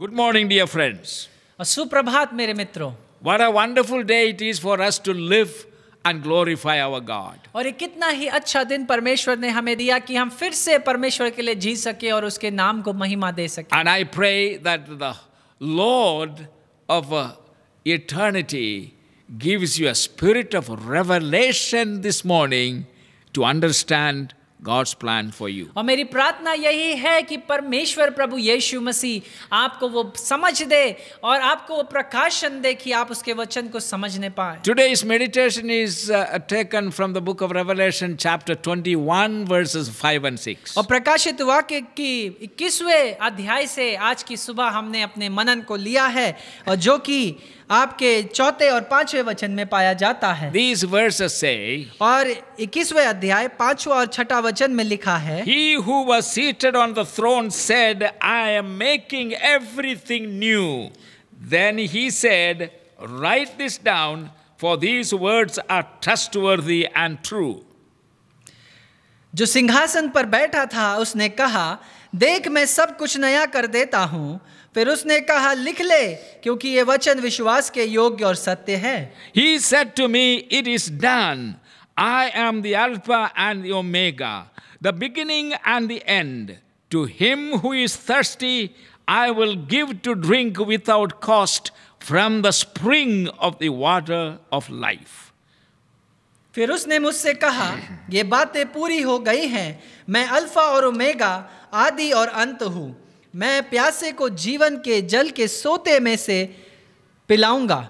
Good morning, dear friends. और सुप्रभात मेरे मित्रों What a wonderful day it is for us to live and glorify our God. और ये कितना ही अच्छा दिन परमेश्वर ने हमें दिया कि हम फिर से परमेश्वर के लिए जी सके और उसके नाम को महिमा दे सके And I pray that the Lord of uh, eternity gives you a spirit of revelation this morning to understand God's plan for you. और मेरी प्रार्थना यही है कि परमेश्वर प्रभु यीशु मसीह आपको वो समझ दे और आपको वो प्रकाशन दे कि आप उसके वचन को समझने पाए Today's meditation is uh, taken from the book of Revelation, chapter 21, verses 5 and 6. और प्रकाशित वाक्य की 21वें अध्याय से आज की सुबह हमने अपने मनन को लिया है और जो कि आपके चौथे और पाँचवें वचन में पाया जाता है। दीज वर्स से और इक्कीसवे अध्याय पांचवा और छठा वचन में लिखा है he who on the throne said I am making everything new then he said write this down for these words are trustworthy and true जो सिंहासन पर बैठा था उसने कहा देख मैं सब कुछ नया कर देता हूँ फिर उसने कहा लिख ले क्योंकि ये वचन विश्वास के योग्य और सत्य है। He said to me it is done I am the alpha and the omega the beginning and the end to him who is thirsty I will give to drink without cost from the spring of the water of life फिर उसने मुझसे कहा ये बातें पूरी हो गई हैं। मैं अल्फ़ा और ओमेगा आदि और अंत हूँ। मैं प्यासे को जीवन के जल के सोते में से पिलाऊँगा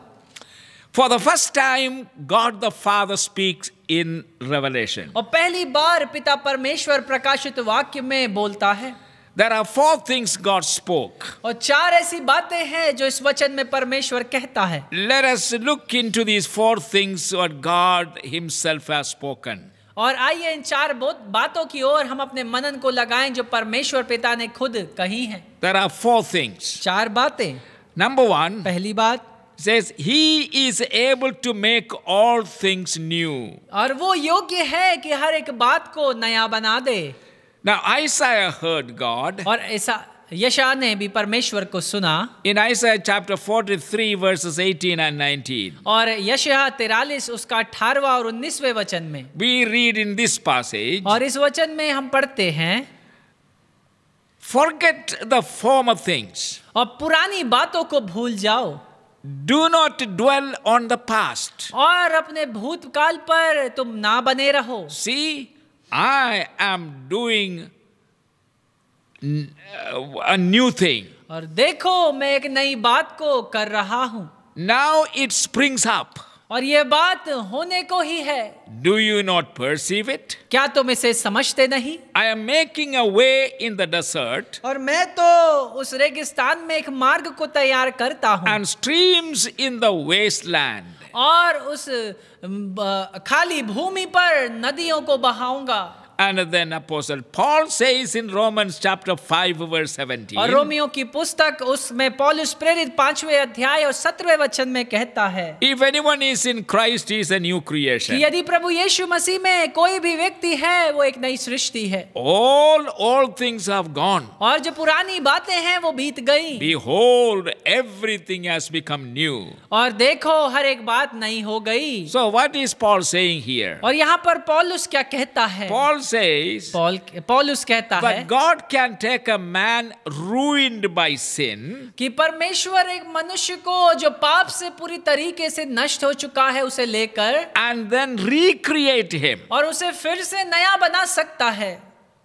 for the first time God the Father speaks in Revelation और पहली बार पिता परमेश्वर प्रकाशित वाक्य में बोलता है There are four things God spoke. और चार ऐसी बातें हैं जो इस वचन में परमेश्वर कहता है Let us look into these four things what God Himself has spoken. और आइए इन चार बहुत बातों की ओर हम अपने मनन को लगाएँ जो परमेश्वर पिता ने खुद कही हैं There are four things. चार बातें नंबर वन पहली बात says, He is able to make all things new. और वो योग्य है कि हर एक बात को नया बना दे Now, Isaiah heard God. और ऐसा यशा ने भी परमेश्वर को सुना in Isaiah chapter 43 verses 18 and 19 और यशा तिरालीस उसका अठारवा और उन्नीसवे वचन में we read in this pass और इस वचन में हम पढ़ते हैं forget the form of things और पुरानी बातों को भूल जाओ do not dwell on the past और अपने भूतकाल पर तुम ना बने रहो see I am doing a new thing. और देखो मैं एक नई बात को कर रहा हूँ। Now it springs up. और ये बात होने को ही है। डू यू नॉट पर क्या तुम इसे समझते नहीं? I am making a way in the desert और मैं तो उस रेगिस्तान में एक मार्ग को तैयार करता हूँ। And streams in the wasteland और उस खाली भूमि पर नदियों को बहाऊँगा। And then Apostle Paul says in Romans chapter 5, verse और रोमियो की पुस्तक उसमें पौलुस प्रेरित पाँचवें अध्याय और सत्रहवें वचन में कहता है If anyone is in Christ, he is a new कि creation. यदि प्रभु यीशु मसीह में कोई भी व्यक्ति है वो एक नई सृष्टि है All, all things have gone. और जो पुरानी बातें हैं वो बीत गई Behold, everything has become new. और देखो हर एक बात नई हो गई So, what is Paul saying here? और यहाँ पर पौलुस क्या कहता है Paul says, Paul, Paulus कहता But है, God can take a man ruined by sin, कि परमेश्वर एक मनुष्य को जो पाप से पूरी तरीके से नष्ट हो चुका है उसे लेकर and then recreate him, और उसे फिर से नया बना सकता है।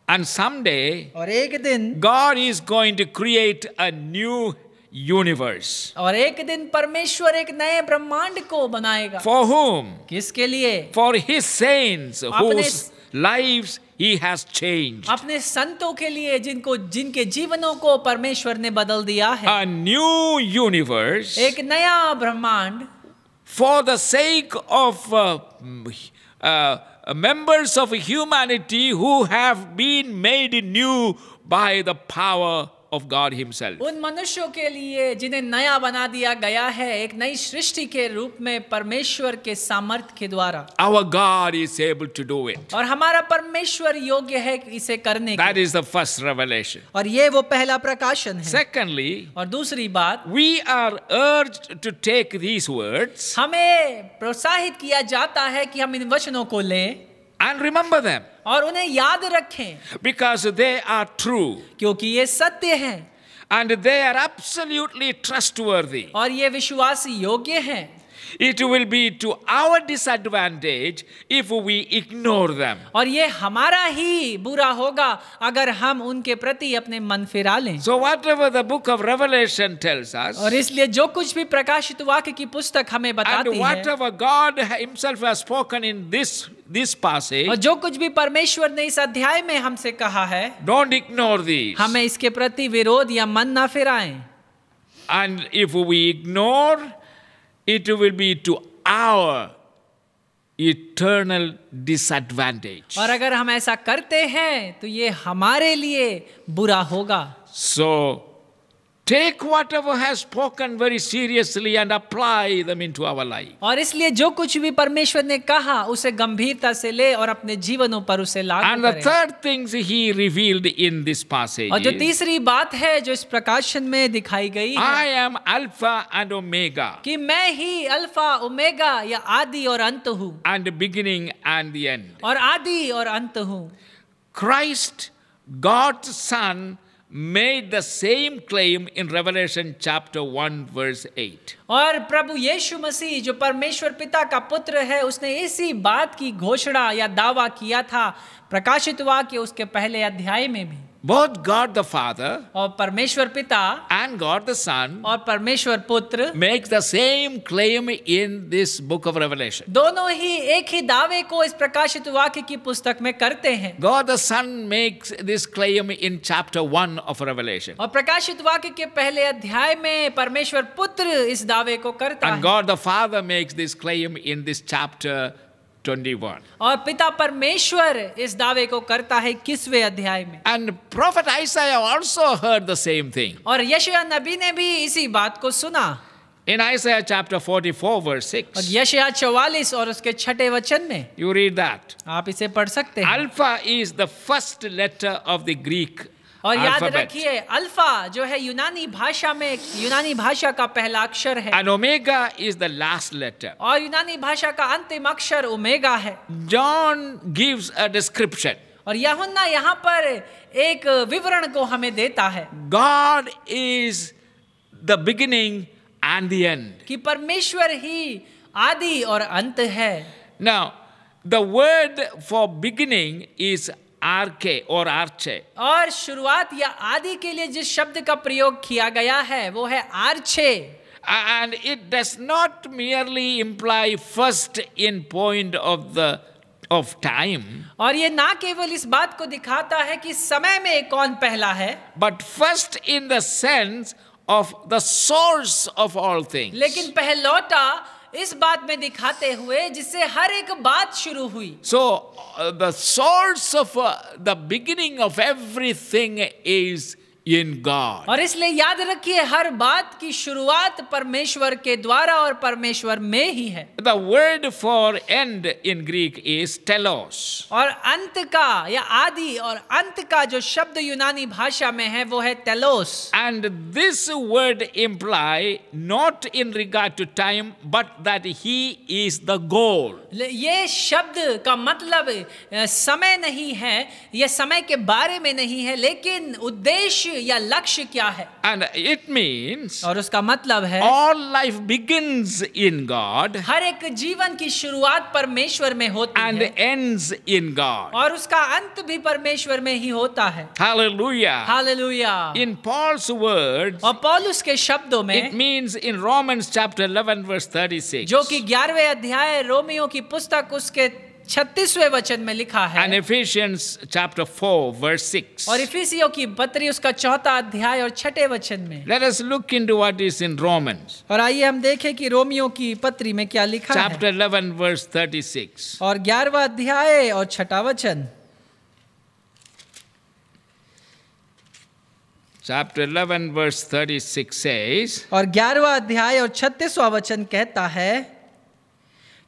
And someday, और एक दिन God is going to create a new universe और एक दिन परमेश्वर एक नए ब्रह्मांड को बनाएगा। फॉर होम किसके लिए? For his lives he has changed. अपने संतों के लिए जिनको जिनके जीवनों को परमेश्वर ने बदल दिया है A new universe एक नया ब्रह्मांड for the sake of uh, uh, members of humanity who have been made new by the power of God Himself. उन मनुष्यों के लिए जिन्हें नया बना दिया गया है एक नई सृष्टि के रूप में परमेश्वर के सामर्थ्य के द्वारा Our God is able to do it. और हमारा परमेश्वर योग्य है इसे करने That के is the first revelation. और ये वो पहला प्रकाशन है Secondly, और दूसरी बात we are urged to take these words हमें प्रोत्साहित किया जाता है कि हम इन वचनों को लें and remember them और उन्हें याद रखें because they are true क्योंकि ये सत्य हैं and they are absolutely trustworthy. और ये विश्वास योग्य है It will be to our disadvantage if we ignore them. और ये हमारा ही बुरा होगा अगर हम उनके प्रति अपने मन फिरा लें So, whatever the book of Revelation tells us, और इसलिए जो कुछ भी प्रकाशित वाक्य की पुस्तक हमें and बताती है whatever God Himself has spoken in this, this passage, और जो कुछ भी परमेश्वर ने इस अध्याय में हमसे कहा है don't ignore these. हमें इसके प्रति विरोध या मन ना फिराएँ And if we ignore, it will be to our eternal disadvantage. और अगर हम ऐसा करते हैं तो ये हमारे लिए बुरा होगा So, take whatever has spoken very seriously and apply them into our life. और इसलिए जो कुछ भी परमेश्वर ने कहा उसे गंभीरता से ले और अपने जीवनों पर उसे लागू करें। And the third things he revealed in this passage और जो तीसरी बात है जो इस प्रकाशन में दिखाई गई है I am Alpha and Omega, कि मैं ही अल्फ़ा ओमेगा या आदि और अंत हूँ and the beginning and the end. और आदि और अंत हूँ Christ, God's Son, made the same claim in Revelation chapter 1, verse 8. और प्रभु यीशु मसीह जो परमेश्वर पिता का पुत्र है उसने इसी बात की घोषणा या दावा किया था प्रकाशित वाक्य उसके पहले अध्याय में भी Both God the Father और परमेश्वर पिता and God the Son और परमेश्वर पुत्र make the same claim in this book of Revelation. दोनों ही एक ही दावे को इस प्रकाशित वाक्य की पुस्तक में करते हैं God the Son makes this claim in chapter 1 of Revelation. और प्रकाशित वाक्य के पहले अध्याय में परमेश्वर पुत्र इस दावे को करता And है God the Father makes this claim in this chapter 21. और पिता परमेश्वर इस दावे को करता है किसवे अध्याय में। And prophet Isaiah also heard the same thing और यशया नबी ने भी इसी बात को सुना। इन आइसाया चैप्टर 44 वर्स 6 और यशया 44 और उसके छठे वचन में। यू रीड दैट आप इसे पढ़ सकते हैं। Alpha is the first letter of the Greek और याद रखिए अल्फ़ा जो है यूनानी भाषा में यूनानी भाषा का पहला अक्षर है। Omega is the last letter और यूनानी भाषा का अंतिम अक्षर ओमेगा है। जॉन गिव्स अ डिस्क्रिप्शन और यहुन्ना यहाँ पर एक विवरण को हमें देता है। God is the beginning and the end कि परमेश्वर ही आदि और अंत है। Now the word for beginning is are के और आर्चे। और शुरुआत या आदि के लिए जिस शब्द का प्रयोग किया गया है वो है आर्चे। And it does not merely imply first in point of the of time और ये ना केवल इस बात को दिखाता है कि समय में कौन पहला है but first in the sense of the source of all things लेकिन पहलौटा इस बात में दिखाते हुए जिससे हर एक बात शुरू हुई। So the source of the beginning of everything is everything God और इसलिए याद रखिए हर बात की शुरुआत परमेश्वर के द्वारा और परमेश्वर में ही है। The word for end in Greek is telos. और अंत का या आदि और अंत का जो शब्द यूनानी भाषा में है वो है telos and this word imply not in regard to time but that he is the goal ये शब्द का मतलब समय नहीं है ये समय के बारे में नहीं है लेकिन उद्देश्य या लक्ष्य क्या है? And it means और उसका मतलब है all life begins in God हर एक जीवन की शुरुआत परमेश्वर में होती and है। ends in God. और उसका अंत भी परमेश्वर में ही होता है। Hallelujah. Hallelujah In Paul's words, और पौलुस के शब्दों में it means in Romans chapter 11, verse 36, जो कि ग्यारहवें अध्याय रोमियो की पुस्तक उसके छत्तीसवें वचन में लिखा है। And Ephesians chapter 4, verse 6. और इफिसियों की पत्री उसका चौथा अध्याय और छठे वचन में। Let us look into what is in Romans. और आइए हम देखें कि रोमियो की पत्री में क्या लिखा है। Chapter 11, verse 36. और ग्यारहवा अध्याय और छठा वचन। Chapter 11, verse 36 says, और ग्यारहवा अध्याय और छत्तीसवा वचन कहता है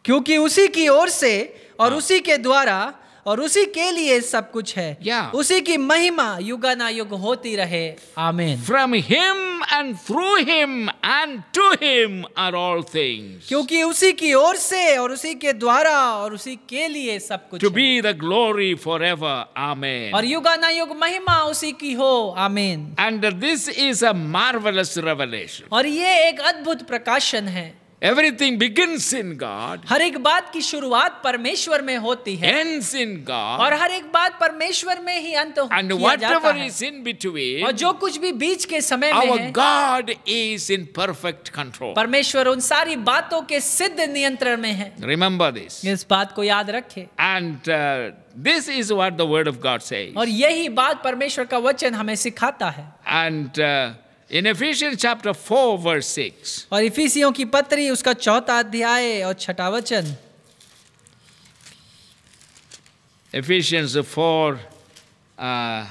क्योंकि उसी की ओर से और हाँ। उसी के द्वारा और उसी के लिए सब कुछ है Yeah. उसी की महिमा युगाना युग होती रहे आमीन from him and through him and to him are all things. क्योंकि उसी की ओर से और उसी के द्वारा और उसी के लिए सब कुछ To है। be the glory forever. Amen. और युगाना युग महिमा उसी की हो आमीन and this is a marvelous revelation. और ये एक अद्भुत प्रकाशन है Everything begins in God, हर एक बात की शुरुआत परमेश्वर में होती है ends in और हर एक बात परमेश्वर में ही अंत हो- whatever है is in और जो कुछ भी बीच के समय में our है God is in perfect control. परमेश्वर उन सारी बातों के सिद्ध नियंत्रण में है Remember this. इस बात को याद रखे And uh, this is what the Word of God says. और यही बात परमेश्वर का वचन हमें सिखाता है And uh, in Ephesians chapter four verse 6. और इफिसियों की पत्री उसका चौथा अध्याय और छठा वचन. Ephesians 4 uh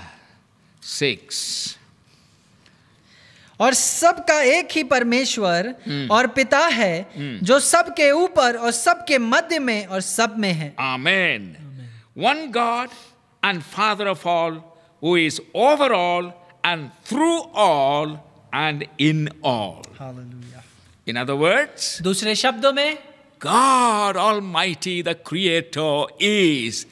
और सबका एक ही परमेश्वर hmm. और पिता है hmm. जो सबके ऊपर और सबके मध्य में और सब में है आमेन one God and father of all who is over all and through all and in all. Hallelujah. In other words, दूसरे शब्दों में God Almighty, the Creator, is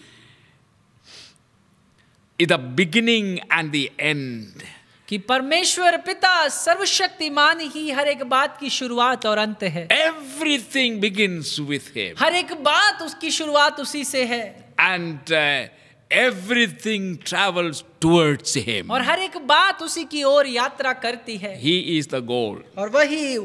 is the beginning and the end. कि परमेश्वर पिता सर्वशक्तिमान ही हर एक बात की शुरुआत और अंत है Everything begins with Him. हर एक बात उसकी शुरुआत उसी से है And uh, everything travels towards Him. और हर एक बात उसी की ओर यात्रा करती है He is the goal. और वही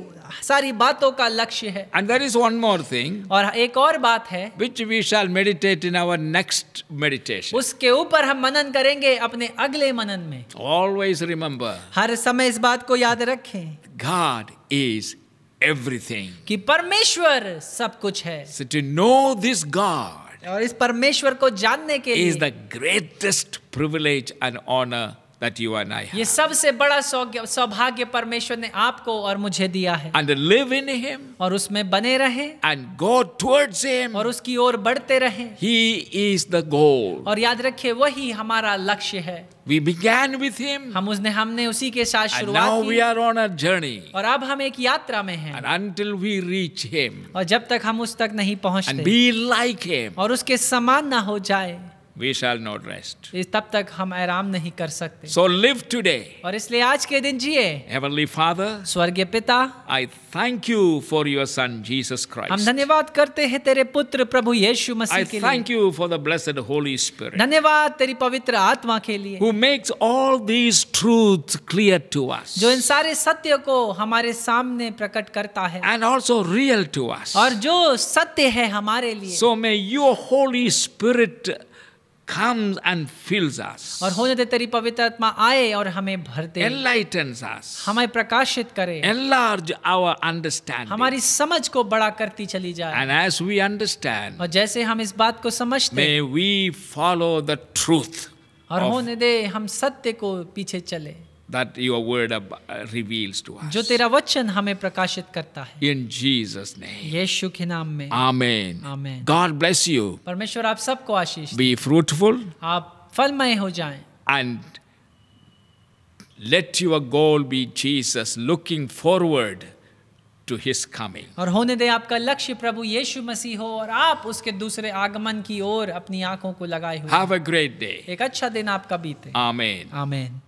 सारी बातों का लक्ष्य है And there is one more thing और एक और बात है which we shall meditate in our next meditation. उसके ऊपर हम मनन करेंगे अपने अगले मनन में Always remember हर समय इस बात को याद रखें God is everything. कि परमेश्वर सब कुछ है So to know this God और इस परमेश्वर को जानने के लिए is the greatest privilege and honour that you and I have. ये सबसे बड़ा सौभाग्य सौभाग्य परमेश्वर ने आपको और मुझे दिया है And live in Him और उसमें बने रहे and go towards Him. और उसकी ओर बढ़ते रहे He is the goal. और याद रखिए वही हमारा लक्ष्य है We began with Him हम उसने हमने उसी के साथ शुरुआत की. and now we are on a journey. और अब हम एक यात्रा में हैं And until we reach Him और जब तक हम उस तक नहीं and पहुँचते be like Him, और उसके समान ना हो जाए वी शैल नॉट रेस्ट तब तक हम आराम नहीं कर सकते। सो लिव टूडे और इसलिए आज के दिन जिए। हेवनली फादर स्वर्गीय पिता I thank you for your son Jesus Christ हम धन्यवाद करते हैं तेरे पुत्र प्रभु यीशु मसीह के लिए। Thank you for the blessed holy spirit धन्यवाद तेरी पवित्र आत्मा के लिए। Who makes all these truth clear to us जो इन सारे सत्य को हमारे सामने प्रकट करता है। And also real to us और जो सत्य है हमारे लिए। So may your holy spirit comes and fills us, और होने दे तेरी पवित्र आत्मा आए और हमें भर दे enlightens us, हमें प्रकाशित करे enlarge our understanding. हमारी समझ को बड़ा करती चली जाए And as we understand, और जैसे हम इस बात को समझते may we follow the truth और hone होने दे हम सत्य को पीछे चले that your word uh, reveals to जो us. तेरा वचन हमें प्रकाशित करता है In Jesus' name. यीशु के नाम में Amen. Amen. God bless you. परमेश्वर आप सबको आशीष दे। Be fruitful आप फलमय हो जाएँ and let your goal be Jesus, looking forward to his coming. और होने दे आपका लक्ष्य प्रभु यीशु मसीह हो और आप उसके दूसरे आगमन की ओर अपनी आँखों को लगाए हुए Have a great day. एक अच्छा दिन आपका बीते Amen. आमीन